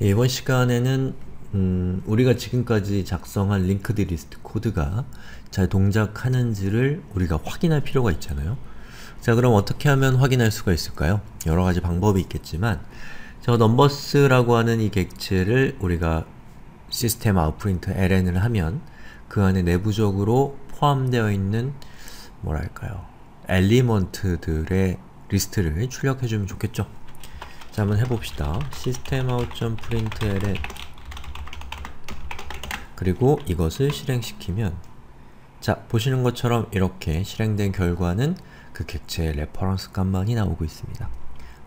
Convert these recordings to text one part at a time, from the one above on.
예, 이번 시간에는 음, 우리가 지금까지 작성한 linked list 코드가 잘 동작하는지를 우리가 확인할 필요가 있잖아요. 자 그럼 어떻게 하면 확인할 수가 있을까요? 여러가지 방법이 있겠지만 저 numbers라고 하는 이 객체를 우리가 System.out.println을 하면 그 안에 내부적으로 포함되어 있는 뭐랄까요 element들의 리스트를 출력해주면 좋겠죠? 자 한번 해봅시다. System.out.println 그리고 이것을 실행시키면 자 보시는 것처럼 이렇게 실행된 결과는 그 객체의 reference 값만이 나오고 있습니다.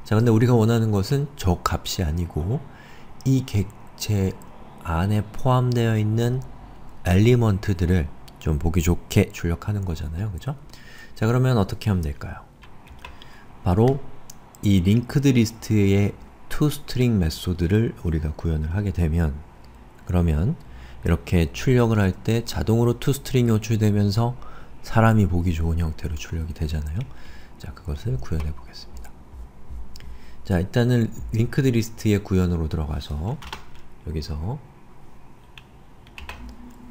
자 근데 우리가 원하는 것은 저 값이 아니고 이 객체 안에 포함되어 있는 element들을 좀 보기 좋게 출력하는 거잖아요. 그죠? 자 그러면 어떻게 하면 될까요? 바로 이 linked list의 toString 메소드를 우리가 구현을 하게 되면 그러면 이렇게 출력을 할 때 자동으로 toString이 호출되면서 사람이 보기 좋은 형태로 출력이 되잖아요. 자, 그것을 구현해 보겠습니다. 자, 일단은 linked list의 구현으로 들어가서 여기서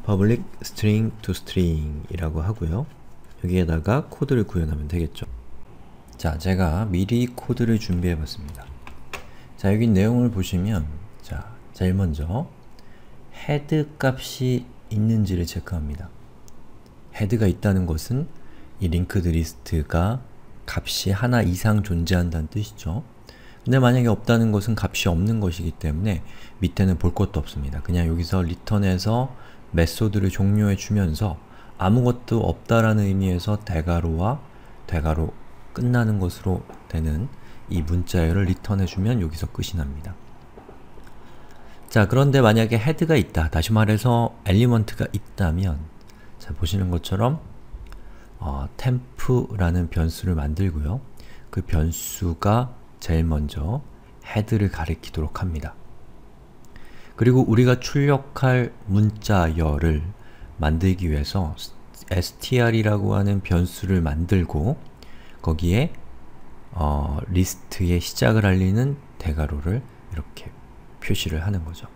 public String toString 이라고 하고요. 여기에다가 코드를 구현하면 되겠죠. 자, 제가 미리 코드를 준비해 봤습니다. 자, 여기 내용을 보시면 자, 제일 먼저 head 값이 있는지를 체크합니다. head가 있다는 것은 이 linked list가 값이 하나 이상 존재한다는 뜻이죠. 근데 만약에 없다는 것은 값이 없는 것이기 때문에 밑에는 볼 것도 없습니다. 그냥 여기서 return해서 method를 종료해 주면서 아무것도 없다라는 의미에서 대괄호와 대괄호 끝나는 것으로 되는 이 문자열을 return해주면 여기서 끝이 납니다. 자 그런데 만약에 head가 있다, 다시 말해서 element가 있다면 자 보시는 것처럼 어, temp라는 변수를 만들고요. 그 변수가 제일 먼저 head를 가리키도록 합니다. 그리고 우리가 출력할 문자열을 만들기 위해서 str이라고 하는 변수를 만들고 거기에 어, 리스트의 시작을 알리는 대괄호를 이렇게 표시를 하는 거죠.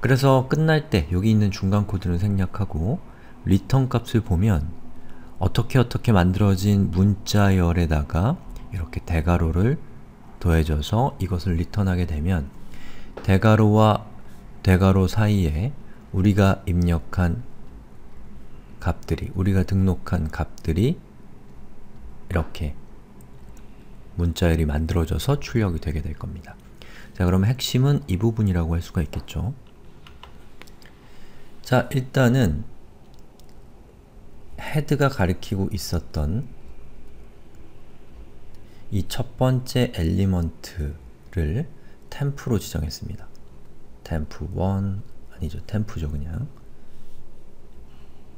그래서 끝날 때 여기 있는 중간 코드를 생략하고 return 값을 보면 어떻게 어떻게 만들어진 문자열에다가 이렇게 대괄호를 더해줘서 이것을 리턴하게 되면 대괄호와 대괄호 사이에 우리가 입력한 값들이, 우리가 등록한 값들이 이렇게 문자열이 만들어져서 출력이 되게 될 겁니다. 자 그럼 핵심은 이 부분이라고 할 수가 있겠죠. 자 일단은 head가 가리키고 있었던 이 첫 번째 element를 temp로 지정했습니다. temp 1 아니죠. temp죠 그냥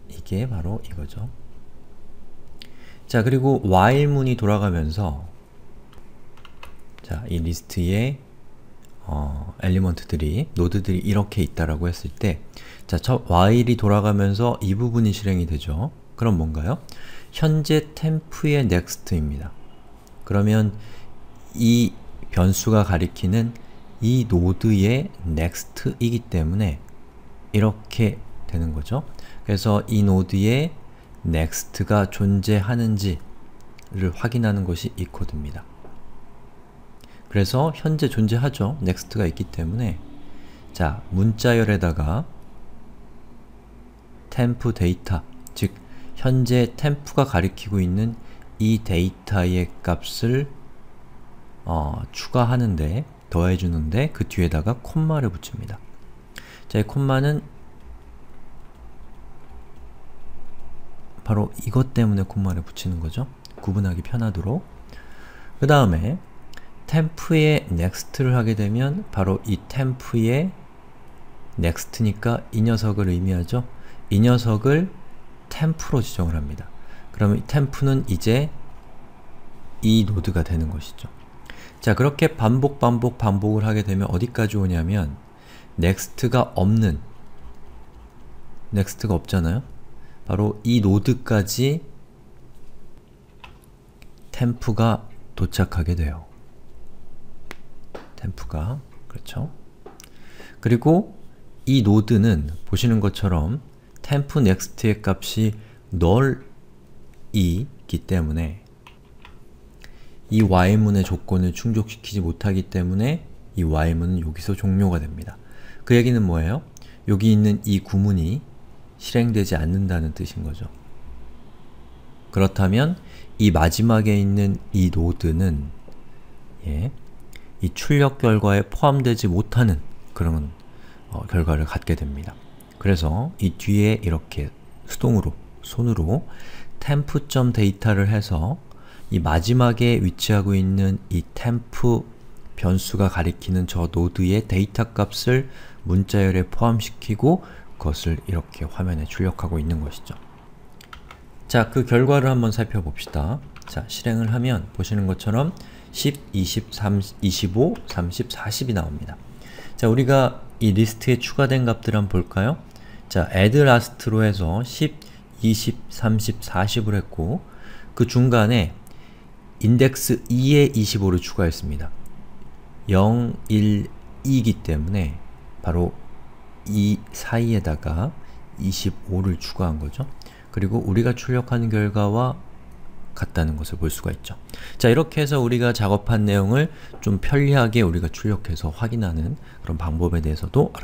이게 바로 이거죠. 자 그리고 while문이 돌아가면서 자, 이 리스트에 어, element들이, node들이 이렇게 있다라고 했을 때 자, 첫 while이 돌아가면서 이 부분이 실행이 되죠. 그럼 뭔가요? 현재 temp의 next입니다. 그러면 이 변수가 가리키는 이 node의 next이기 때문에 이렇게 되는 거죠. 그래서 이 node에 next가 존재하는지를 확인하는 것이 이 코드입니다. 그래서 현재 존재하죠. next가 있기 때문에 자, 문자열에다가 temp 데이터, 즉 현재 템프가 가리키고 있는 이 데이터의 값을 어, 추가하는데, 더해주는데 그 뒤에다가 콤마를 붙입니다. 자, 이 콤마는 바로 이것 때문에 콤마를 붙이는 거죠. 구분하기 편하도록. 그 다음에 템프에 next를 하게 되면 바로 이 템프의 next니까 이 녀석을 의미하죠. 이 녀석을 템프로 지정을 합니다. 그러면 템프는 이제 이 노드가 되는 것이죠. 자 그렇게 반복 반복 반복을 하게 되면 어디까지 오냐면 next가 없는 next가 없잖아요? 바로 이 node까지 temp가 도착하게 돼요. temp가 그렇죠? 그리고 이 node는 보시는 것처럼 temp next의 값이 null이기 때문에 이 while문의 조건을 충족시키지 못하기 때문에 이 while문은 여기서 종료가 됩니다. 그 얘기는 뭐예요? 여기 있는 이 구문이 실행되지 않는다는 뜻인 거죠. 그렇다면 이 마지막에 있는 이 노드는 예, 이 출력 결과에 포함되지 못하는 그런 어, 결과를 갖게 됩니다. 그래서 이 뒤에 이렇게 수동으로, 손으로 temp.data를 해서 이 마지막에 위치하고 있는 이 temp 변수가 가리키는 저 node의 데이터 값을 문자열에 포함시키고 그 것을 이렇게 화면에 출력하고 있는 것이죠. 자, 그 결과를 한번 살펴봅시다. 자, 실행을 하면 보시는 것처럼 10, 20, 30, 25, 30, 40이 나옵니다. 자, 우리가 이 리스트에 추가된 값들 한번 볼까요? 자, addLast로 해서 10, 20, 30, 40을 했고 그 중간에 인덱스 2에 25를 추가했습니다. 0, 1, 2이기 때문에 바로 이 사이에다가 25를 추가한 거죠. 그리고 우리가 출력하는 결과와 같다는 것을 볼 수가 있죠. 자, 이렇게 해서 우리가 작업한 내용을 좀 편리하게 우리가 출력해서 확인하는 그런 방법에 대해서도 알아보겠습니다.